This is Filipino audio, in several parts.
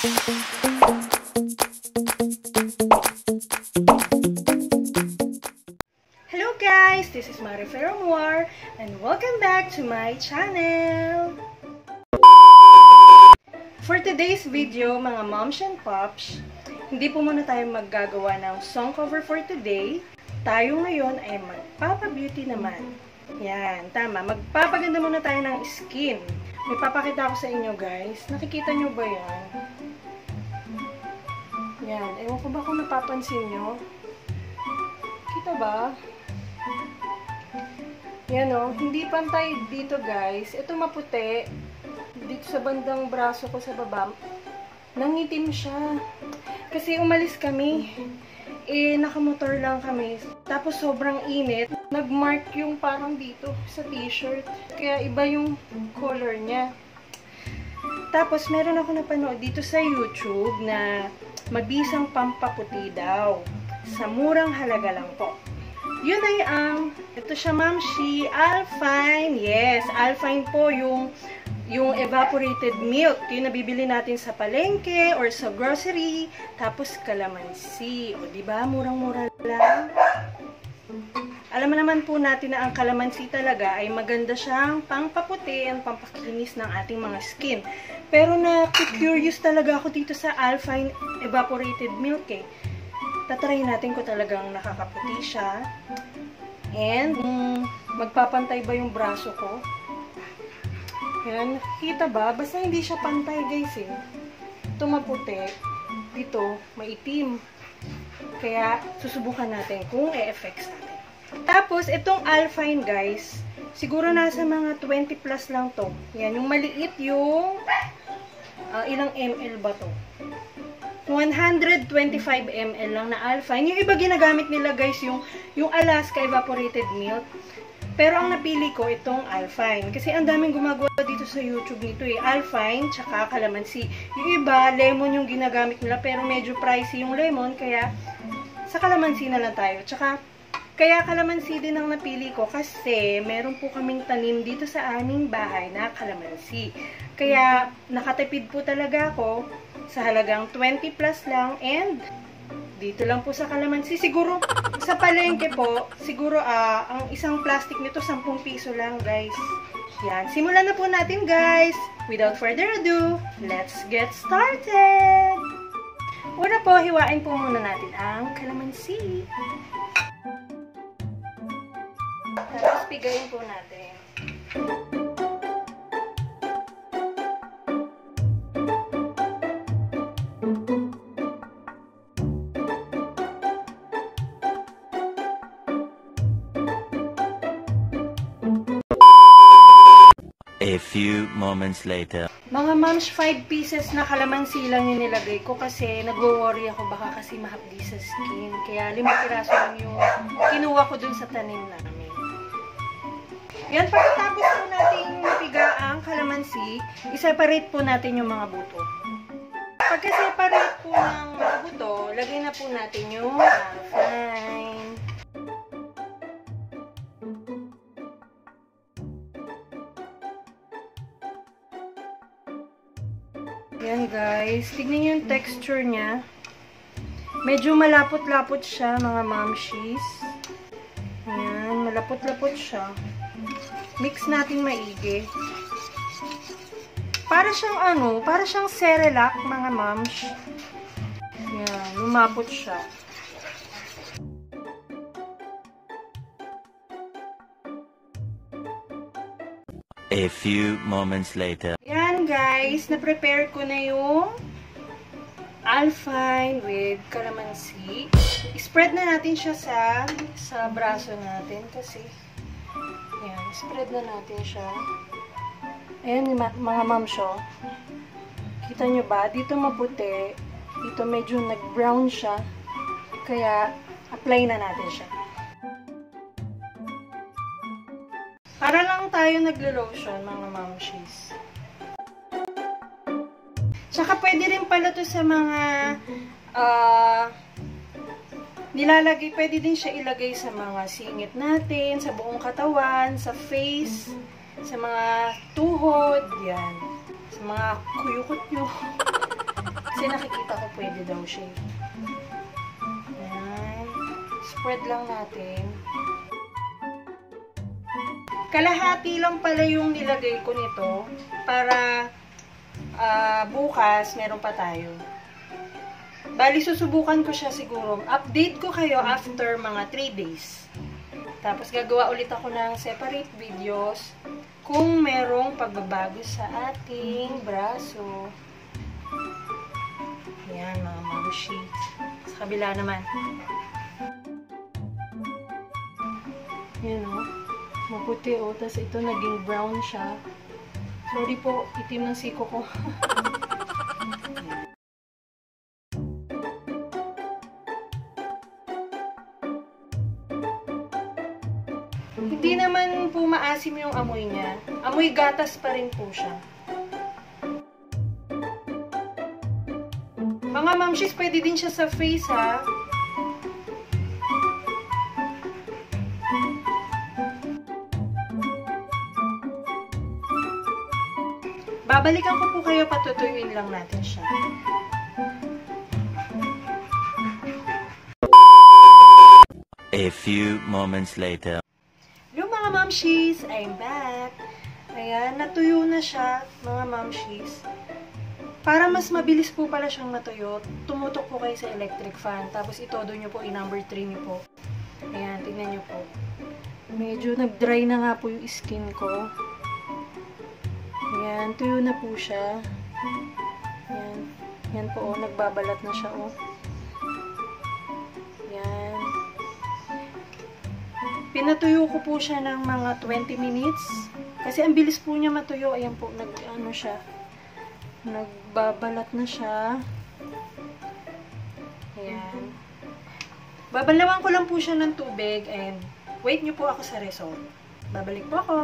Hello guys! This is Mari Ferromoir and welcome back to my channel! For today's video, mga moms and pops, hindi po muna tayo maggagawa ng song cover for today. Tayo ngayon ay magpapa-beauty naman. Yan, tama. Magpapaganda muna tayo ng skin. May papakita ako sa inyo guys. Nakikita nyo ba yan? Yan. Ewan ko ba kung napapansin nyo? Kita ba? Yan o. Hindi pantay dito guys. Ito maputi. Dito sa bandang braso ko sa baba. Nangitim siya. Kasi umalis kami. Eh, nakamotor lang kami. Tapos sobrang init. Nagmark yung parang dito sa t-shirt. Kaya iba yung color niya. Tapos, meron ako napanood dito sa YouTube na mabisang pampaputi daw. Sa murang halaga lang po. Yun ay ang, ito siya mamshi, Alpine. Yes, Alpine po yung yung evaporated milk, yung nabibili natin sa palengke or sa grocery, tapos kalamansi. O, di ba? Murang-mura lang. Alam naman po natin na ang kalamansi talaga ay maganda siyang pangpaputi at pampakinis ng ating mga skin. Pero na-curious talaga ako dito sa Alpine evaporated milk eh. Tatry natin ko talagang nakakaputi siya. And, mm, magpapantay ba yung braso ko? Yan, kita ba? Basta hindi siya pantay guys eh. Ito maputi. Dito, maitim. Kaya, susubukan natin kung e-effects natin. Tapos, itong Alpine guys, siguro nasa mga 20 plus lang to. Yan, yung maliit yung uh, ilang ml ba to? 125 ml lang na Alpine. Yung iba ginagamit nila guys, yung, yung Alaska evaporated milk. Pero ang napili ko itong Alpine. Kasi ang daming gumagawa dito sa YouTube nito eh. Alpine, tsaka calamansi. Yung iba, lemon yung ginagamit nila. Pero medyo pricey yung lemon. Kaya, sa calamansi na lang tayo. Tsaka, kaya calamansi din ang napili ko. Kasi, meron po kaming tanim dito sa aming bahay na calamansi. Kaya, nakatipid po talaga ako sa halagang 20 plus lang. And, dito lang po sa Kalamansi. Siguro, sa palengke po, siguro uh, ang isang plastic nito, 10 piso lang, guys. Yan. Simulan na po natin, guys. Without further ado, let's get started! Una po, hiwain po muna natin ang kalamansi. Tapos, pigayin po natin. A few moments later. Mga moms, 5 pieces na kalamansi lang yung nilagay ko kasi nagwo-worry ako baka kasi mahapdi sa skin. Kaya limang piraso lang yung kinuha ko dun sa tanim namin. Yan, pagkatapos po natin mapiga ang kalamansi, i-separate po natin yung mga buto. Pagka-separate po ng mga buto, lagay na po natin yung alpine. Yan guys. Tignan yung texture niya. Medyo malapot-lapot siya mga mamshies. Yan. Malapot-lapot siya. Mix natin maigi. Para siyang ano, para siyang Cerelac mga mams. Yan. Lumapot siya. A few moments later. Yan guys, na-prepare ko na yung alpine with calamansi. Spread na natin siya sa sa braso natin kasi spread na natin siya. Ayan mga mamsyo. Kita nyo ba? Dito maputi. Dito medyo nag-brown siya. Kaya, apply na natin siya. Para lang tayo naglo-lotion, mga mamshies. Tsaka pwede rin pala to sa mga uh, nilalagay, pwede din siya ilagay sa mga singit natin, sa buong katawan, sa face, sa mga tuhod, yan. Sa mga kuyukot nyo. Kasi nakikita ko pwede daw siya. Ayan. Spread lang natin. Kalahati lang pala yung nilagay ko nito para ah, bukas meron pa tayo. Bali, susubukan ko siya siguro. Update ko kayo after mga 3 days. Tapos gagawa ulit ako ng separate videos kung merong pagbabago sa ating braso. Ayan, mga mamushi. Sa kabila naman. Yan o. Maputi o. Tapos ito naging brown siya. Sorry po, itim ng siko ko. maasim yung amoy niya. Amoy gatas pa rin po siya. Mga mamshis, pwede din siya sa face ha. Babalikan ko po kayo, patutuyuin lang natin siya. A few moments later. Mamshis! I'm back! Ayan, natuyo na siya, mga mamshis. Para mas mabilis po pala siyang natuyo, tumutok po kayo sa electric fan. Tapos itodo nyo po, i-number 3 nyo po. Ayan, tingnan nyo po. Medyo nag-dry na nga po yung skin ko. Ayan, tuyo na po siya. Ayan. Yan po, oh, nagbabalat na siya, oh. Pinatuyo ko po siya ng mga 20 minutes. Kasi ang bilis po niya matuyo. Ayan po, nag, ano siya. Nagbabalat na siya. Ayan. Babalawan ko lang po siya ng tubig and wait niyo po ako sa result. Babalik po ako.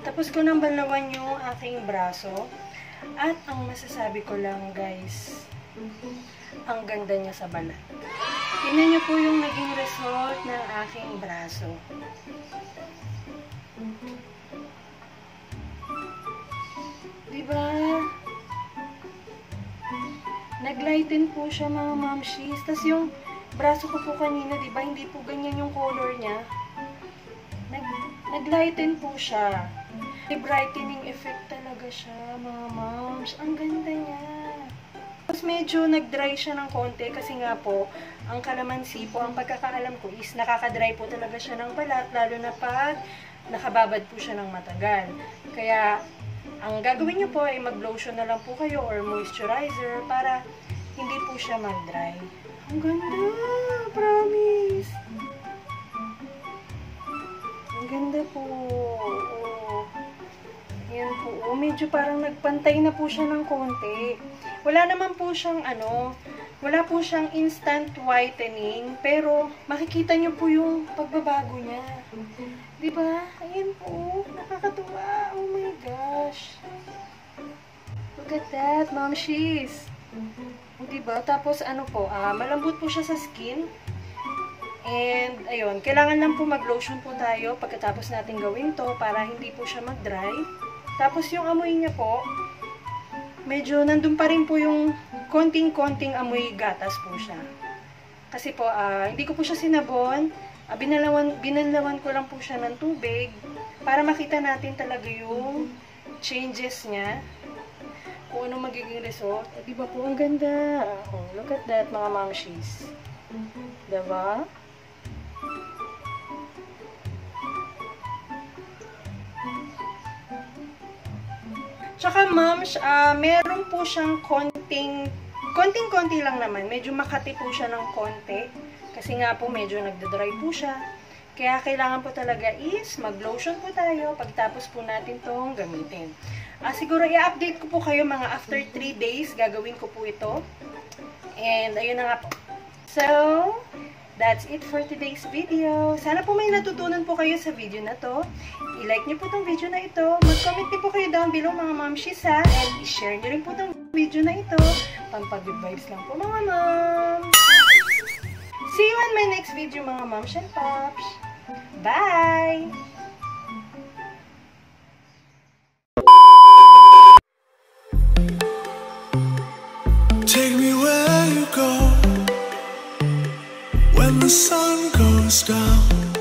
Tapos ko nang balawan yung aking braso. At ang masasabi ko lang, guys, ang ganda niya sa balat. Tingnan niyo po yung naging result ng aking braso. Diba? Naglighten po siya mga mamshis. Tapos yung braso ko po kanina, di ba, hindi po ganyan yung color niya. Nag, naglighten po siya. May brightening effect talaga siya, mga moms. Ang ganda niya. Tapos medyo nag-dry siya ng konti kasi nga po, ang kalamansi po, ang pagkakaalam ko is nakaka-dry po talaga siya ng balat, lalo na pag nakababad po siya ng matagal. Kaya, ang gagawin niyo po ay mag-lotion na lang po kayo or moisturizer para hindi po siya mag-dry. Ang ganda! Promise! Ganda po. Oo. Ayan po. Oh, medyo parang nagpantay na po siya ng konti. Wala naman po siyang ano, wala po siyang instant whitening, pero makikita niyo po yung pagbabago niya. 'Di ba? Ayan po. Nakakatuwa. Oh my gosh. Look at that, mom she's. O, diba? Tapos, ano po, ah, malambot po siya sa skin. And, ayun, kailangan lang po mag-lotion po tayo pagkatapos natin gawin to para hindi po siya mag-dry. Tapos, yung amoy niya po, medyo nandun pa rin po yung konting-konting amoy gatas po siya. Kasi po, ah, hindi ko po siya sinabon. Ah, binalawan, binalawan ko lang po siya ng tubig para makita natin talaga yung changes niya kung ano magiging result. Eh, di ba po, ang ganda. Oh, look at that, mga mamshis. Diba? Tsaka, moms, ah, meron po siyang konting, konting-konti lang naman. Medyo makati po siya ng konti. Kasi nga po, medyo nagda-dry po siya. Kaya kailangan po talaga is mag-lotion po tayo pagtapos po natin tong gamitin. Ah, siguro i-update ko po kayo mga after 3 days, gagawin ko po ito. And ayun na nga po. So, that's it for today's video. Sana po may natutunan po kayo sa video na to. I-like niyo po tong video na ito. Mag-comment din po kayo down below mga mamshis ha. And i-share niyo rin po tong video na ito. Pampag-good vibes lang po mga ma'am. See you on my next video mga moms and pops. Bye! Sun goes down.